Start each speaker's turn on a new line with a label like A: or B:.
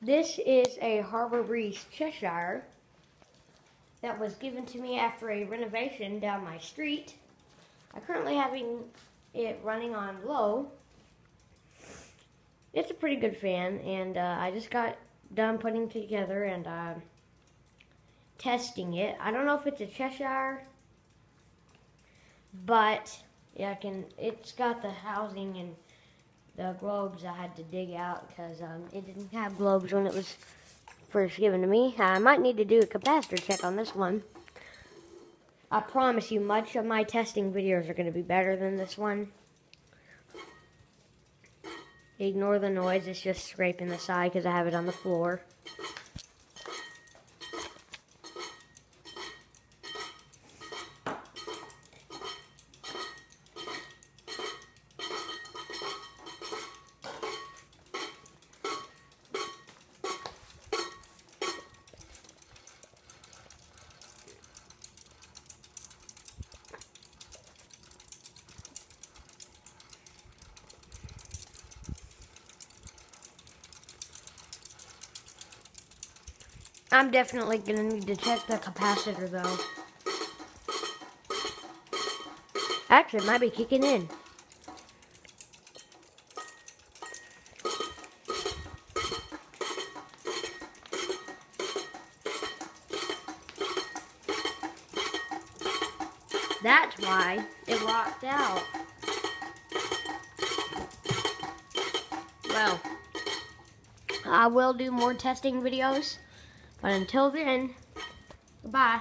A: This is a Harbor Breeze Cheshire that was given to me after a renovation down my street. I'm currently having it running on low. It's a pretty good fan, and uh, I just got done putting together and uh, testing it. I don't know if it's a Cheshire, but yeah, I can. It's got the housing and the globes I had to dig out because um, it didn't have globes when it was first given to me. I might need to do a capacitor check on this one. I promise you, much of my testing videos are going to be better than this one. Ignore the noise, it's just scraping the side because I have it on the floor. I'm definitely to need to check the capacitor though. Actually, might be kicking in. That's why it locked out. Well, I will do more testing videos. But until then, goodbye.